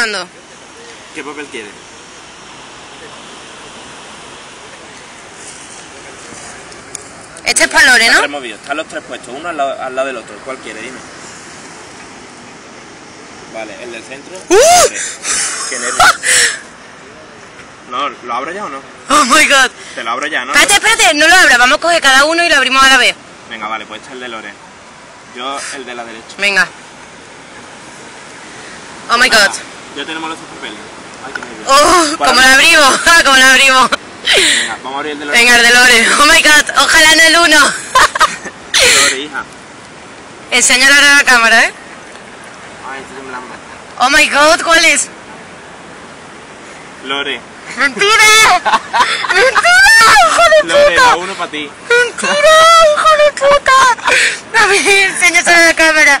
¿Qué papel quieres? Este es para Lore, ¿no? removido. Están los tres puestos, uno al lado, al lado del otro. ¿Cuál quiere? Dime. Vale, el del centro. ¡Uh! Qué nervios. No, ¿lo abro ya o no? Oh my god. Te lo abro ya, ¿no? Espérate, espérate, no lo abra, vamos a coger cada uno y lo abrimos a la vez. Venga, vale, pues este es el de Lore. Yo el de la derecha. Venga. Oh my god. Ya tenemos los papeles. Ay, qué nervios. Oh, Para como mí. lo abrimos, como lo abrimos. Venga, vamos a abrir el de Lore. Venga, el de Lore. Oh my god, ojalá en el uno. Lore, hija. Enséñalo ahora a la cámara, ¿eh? Ay, estoy temblando. Oh my god, ¿cuál es? Lore. ¡Mentira! ¡Mentira! ¡Hijo de Lore, puta! la uno para ti. ¡Mentira! ¡Hijo de puta! A ver, enséñaselo a la cámara.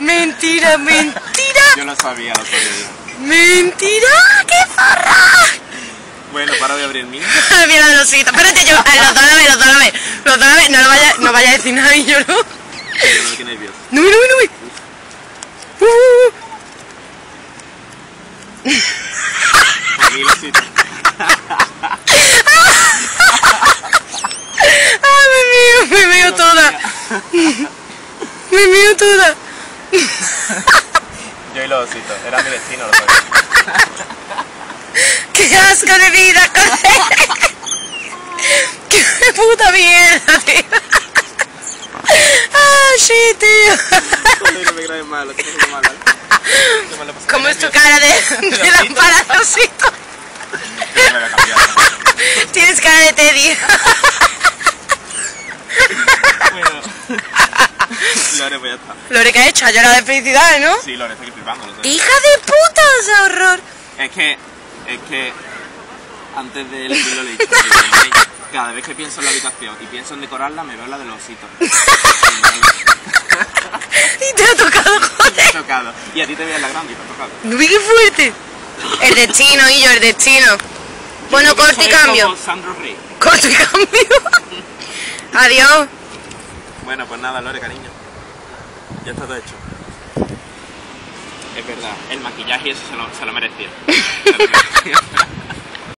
¡Mentira, mentira! Yo lo sabía, lo sabía. ¡Mentira! ¡Qué zorra! Bueno, para de abrir mío. Mira el osito. Espérate, yo. ah, Los dos a la vez, los vez. Los vez. No, lo vaya, no vaya a decir nada y yo no. Pero nervioso. No, no, no. Uh, uh, Tranquilo, sí. ¡Ah, me mío! Me mío toda. Me mío toda. Yo y los ositos. Era mi destino, lo sabía. ¡Qué asco de vida! ¡Qué puta mierda, tío! ¡Ah, shit, tío! Joder, no me grabes mal, lo tengo que mal. Qué mal lo pasé. ¿Cómo es tu cara de, de lamparosito? Me voy a cambiar. Tienes cara de Teddy. Bueno. Lore, pues ya está. Lore, ¿qué ha hecho? Ha llorado de felicidad, ¿no? Sí, Lore, estoy flipando. Lo sé. ¡Hija de puta! ¡O sea, horror! Es que, es que antes de le he dicho, digo, "Ey, cada vez que pienso en la habitación y pienso en decorarla, me veo la de los ositos. Y te ha tocado, joder. ha tocado. Y a ti te veía la grande y te ha tocado. ¡Uy, qué fuerte! El destino, y yo, el destino. Bueno, corto y cambio. Sandro Rey. Corto y cambio. Adiós. Bueno, pues nada, Lore, cariño. Ya está todo hecho. Es verdad, el maquillaje y eso se lo, se lo merecía. Se lo merecía.